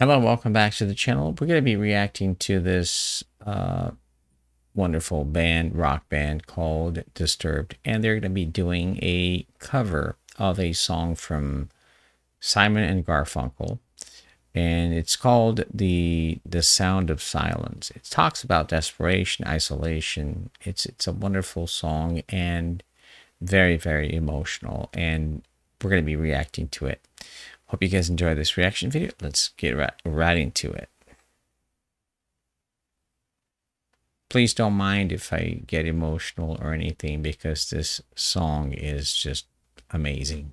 Hello, welcome back to the channel. We're going to be reacting to this uh, wonderful band, rock band called Disturbed, and they're going to be doing a cover of a song from Simon and Garfunkel, and it's called the the Sound of Silence. It talks about desperation, isolation. It's it's a wonderful song and very very emotional, and we're going to be reacting to it. Hope you guys enjoy this reaction video. Let's get right, right into it. Please don't mind if I get emotional or anything because this song is just amazing.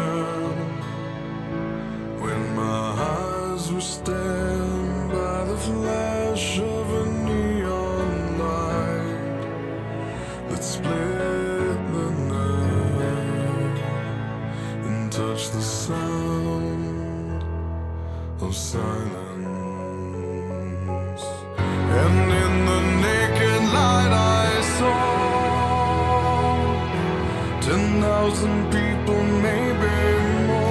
Of a neon light that split the night and touched the sound of silence. And in the naked light I saw ten thousand people, maybe more.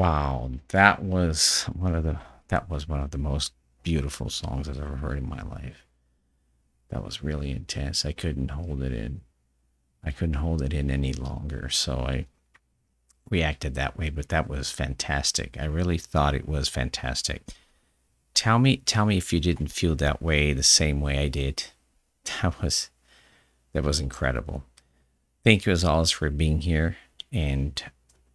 Wow, that was one of the that was one of the most beautiful songs I've ever heard in my life. That was really intense. I couldn't hold it in. I couldn't hold it in any longer, so I reacted that way, but that was fantastic. I really thought it was fantastic. Tell me tell me if you didn't feel that way the same way I did. That was that was incredible. Thank you as always for being here and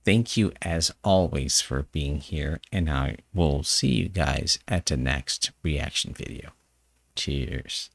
thank you as always for being here and I will see you guys at the next reaction video. Cheers.